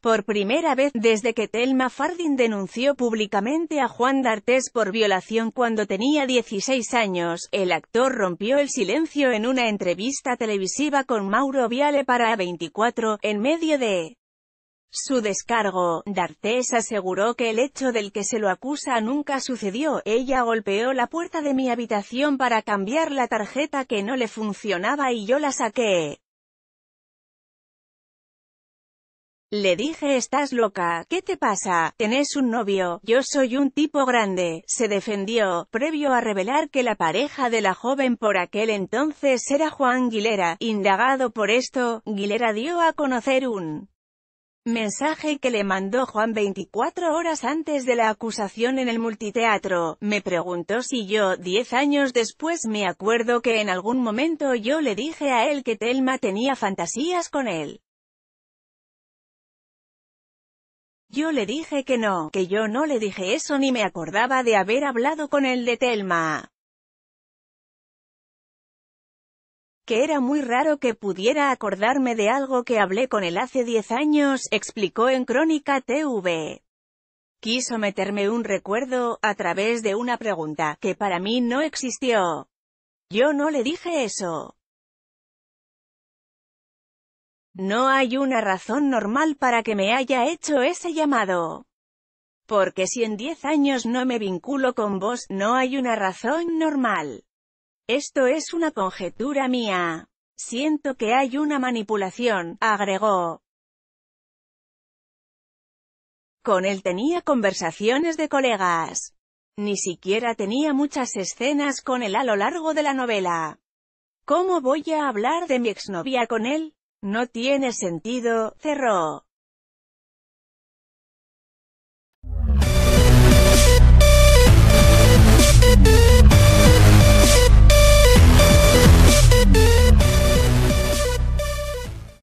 Por primera vez desde que Thelma Fardin denunció públicamente a Juan D'Artes por violación cuando tenía 16 años, el actor rompió el silencio en una entrevista televisiva con Mauro Viale para A24, en medio de su descargo, D'Artes aseguró que el hecho del que se lo acusa nunca sucedió, ella golpeó la puerta de mi habitación para cambiar la tarjeta que no le funcionaba y yo la saqué. Le dije estás loca, ¿qué te pasa? ¿Tenés un novio? Yo soy un tipo grande, se defendió, previo a revelar que la pareja de la joven por aquel entonces era Juan Guilera. Indagado por esto, Guilera dio a conocer un mensaje que le mandó Juan 24 horas antes de la acusación en el multiteatro. Me preguntó si yo, 10 años después me acuerdo que en algún momento yo le dije a él que Telma tenía fantasías con él. Yo le dije que no, que yo no le dije eso ni me acordaba de haber hablado con él de Telma. Que era muy raro que pudiera acordarme de algo que hablé con él hace 10 años, explicó en Crónica TV. Quiso meterme un recuerdo, a través de una pregunta, que para mí no existió. Yo no le dije eso. No hay una razón normal para que me haya hecho ese llamado. Porque si en 10 años no me vinculo con vos, no hay una razón normal. Esto es una conjetura mía. Siento que hay una manipulación, agregó. Con él tenía conversaciones de colegas. Ni siquiera tenía muchas escenas con él a lo largo de la novela. ¿Cómo voy a hablar de mi exnovia con él? No tiene sentido, cerró.